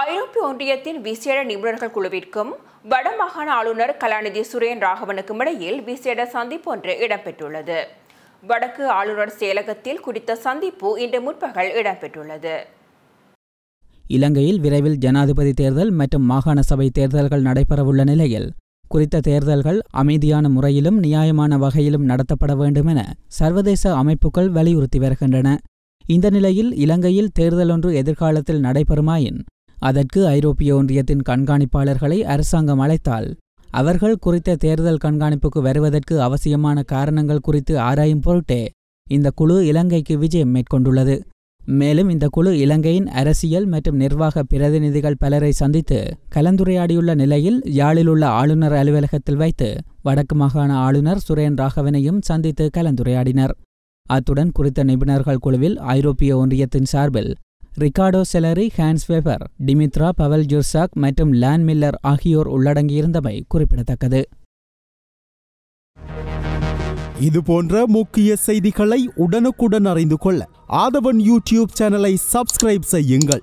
ஐரோப்பிய ஒன்றியத்தின் விசேட நிபுணர்கள் குழுவிற்கும் வடமாகாண ஆளுநர் கலாநிதி சுரேன் ராகவனுக்கும் இடையில் விசேட சந்திப்பு ஒன்று இடம்பெற்றுள்ளது. வடக்கு ஆளுநர் செயலகத்தில் குறித்த சந்திப்பு இன்று முற்பகல் இடம்பெற்றுள்ளது. இலங்கையில் விரைவில் ஜனாதிபதி தேர்தல் மற்றும் மாகாண சபை தேர்தல்கள் நடைபெறவுள்ள நிலையில் குறித்த தேர்தல்கள் அமைதியான முறையிலும் நியாயமான வகையிலும் நடத்தப்பட வேண்டும் என சர்வதேச அமைப்புகள் வலியுறுத்தி வருகின்றன. இந்த நிலையில் இலங்கையில் தேர்தல் ஒன்று எதிர்காலத்தில் நடைபெறுமாயின் அதற்கு ஐரோப்பிய ஒன்றியத்தின் கண்காணிப்பாளர்களை அரசாங்கம் அழைத்தால் அவர்கள் குறித்த தேர்தல் கண்காணிப்புக்கு வருவதற்கு அவசியமான காரணங்கள் குறித்து ஆராயும் பொருட்டே இந்த குழு இலங்கைக்கு விஜயம் மேற்கொண்டுள்ளது. மேலும் இந்த குழு இலங்கையின் அரசியல் மற்றும் நிர்வாக பிரதிநிதிகள் பலரை சந்தித்து கலந்துரையாடியுள்ள நிலையில் யாழிலுள்ள ஆளுநர் அலுவலகத்தில் வைத்து வடக்கு மாகாண ஆளுநர் சுரேன் ராகவனையும் சந்தித்து கலந்துரையாடினர். அத்துடன் குறித்த நிபுணர்கள் குழுவில் ஐரோப்பிய ஒன்றியத்தின் சார்பில் Ricardo Celeri Hans Weber Dimitra Pavel Jurczak மற்றும் லான் மில்லர் ஆகியோர் உள்ளடங்கியிருந்தமை குறிப்பிடத்தக்கது. இது போன்ற முக்கிய செய்திகளை உடனுக்குடன் அறிந்து கொள்ள ஆதவன் யூடியூப் சேனலை சப்ஸ்கிரைப் செய்யுங்கள்.